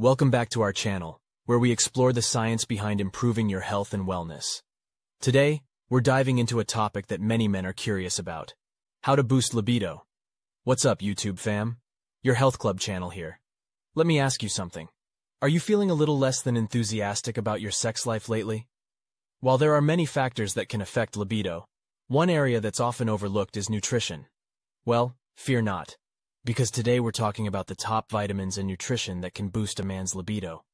Welcome back to our channel, where we explore the science behind improving your health and wellness. Today, we're diving into a topic that many men are curious about. How to boost libido. What's up, YouTube fam? Your Health Club channel here. Let me ask you something. Are you feeling a little less than enthusiastic about your sex life lately? While there are many factors that can affect libido, one area that's often overlooked is nutrition. Well, fear not because today we're talking about the top vitamins and nutrition that can boost a man's libido.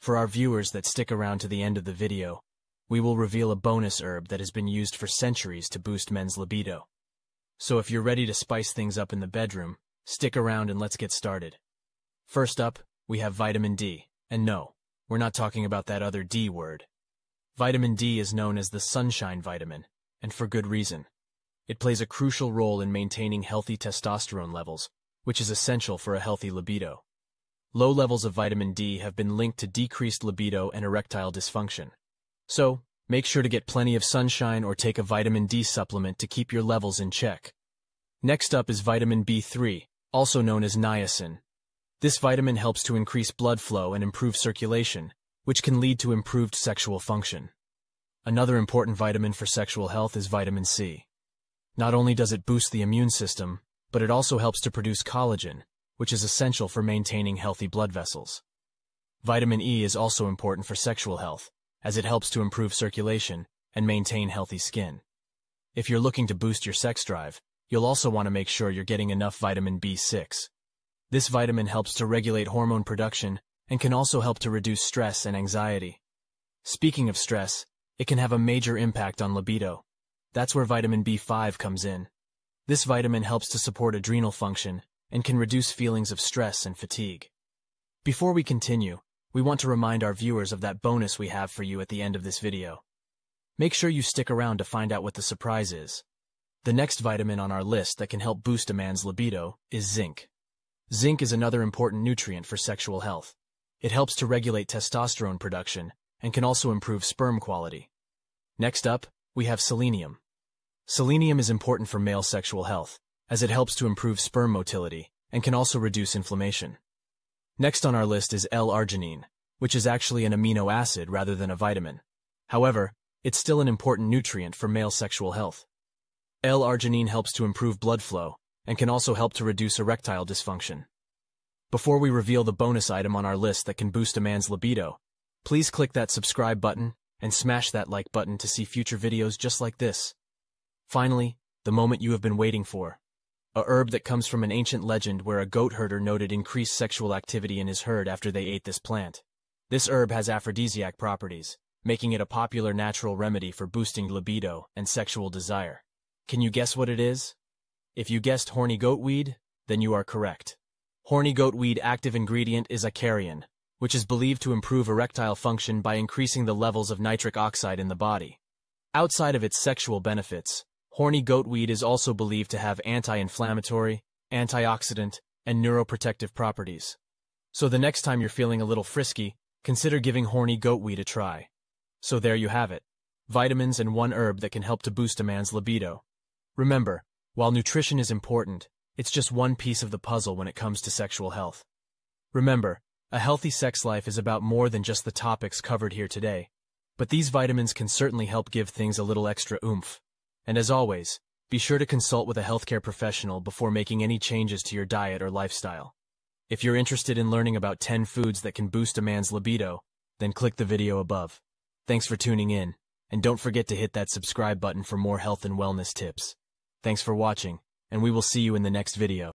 For our viewers that stick around to the end of the video, we will reveal a bonus herb that has been used for centuries to boost men's libido. So if you're ready to spice things up in the bedroom, stick around and let's get started. First up, we have vitamin D. And no, we're not talking about that other D word. Vitamin D is known as the sunshine vitamin, and for good reason. It plays a crucial role in maintaining healthy testosterone levels, which is essential for a healthy libido. Low levels of vitamin D have been linked to decreased libido and erectile dysfunction. So, make sure to get plenty of sunshine or take a vitamin D supplement to keep your levels in check. Next up is vitamin B3, also known as niacin. This vitamin helps to increase blood flow and improve circulation, which can lead to improved sexual function. Another important vitamin for sexual health is vitamin C. Not only does it boost the immune system, but it also helps to produce collagen, which is essential for maintaining healthy blood vessels. Vitamin E is also important for sexual health, as it helps to improve circulation and maintain healthy skin. If you're looking to boost your sex drive, you'll also want to make sure you're getting enough vitamin B6. This vitamin helps to regulate hormone production and can also help to reduce stress and anxiety. Speaking of stress, it can have a major impact on libido. That's where vitamin B5 comes in. This vitamin helps to support adrenal function and can reduce feelings of stress and fatigue. Before we continue, we want to remind our viewers of that bonus we have for you at the end of this video. Make sure you stick around to find out what the surprise is. The next vitamin on our list that can help boost a man's libido is zinc. Zinc is another important nutrient for sexual health. It helps to regulate testosterone production and can also improve sperm quality. Next up, we have selenium. Selenium is important for male sexual health, as it helps to improve sperm motility and can also reduce inflammation. Next on our list is L-arginine, which is actually an amino acid rather than a vitamin. However, it's still an important nutrient for male sexual health. L-arginine helps to improve blood flow and can also help to reduce erectile dysfunction. Before we reveal the bonus item on our list that can boost a man's libido, please click that subscribe button and smash that like button to see future videos just like this. Finally, the moment you have been waiting for. A herb that comes from an ancient legend where a goat herder noted increased sexual activity in his herd after they ate this plant. This herb has aphrodisiac properties, making it a popular natural remedy for boosting libido and sexual desire. Can you guess what it is? If you guessed horny goatweed, then you are correct. Horny goatweed active ingredient is icariin, which is believed to improve erectile function by increasing the levels of nitric oxide in the body. Outside of its sexual benefits, Horny goatweed is also believed to have anti-inflammatory, antioxidant, and neuroprotective properties. So the next time you're feeling a little frisky, consider giving horny goatweed a try. So there you have it. Vitamins and one herb that can help to boost a man's libido. Remember, while nutrition is important, it's just one piece of the puzzle when it comes to sexual health. Remember, a healthy sex life is about more than just the topics covered here today, but these vitamins can certainly help give things a little extra oomph. And as always, be sure to consult with a healthcare professional before making any changes to your diet or lifestyle. If you're interested in learning about 10 foods that can boost a man's libido, then click the video above. Thanks for tuning in, and don't forget to hit that subscribe button for more health and wellness tips. Thanks for watching, and we will see you in the next video.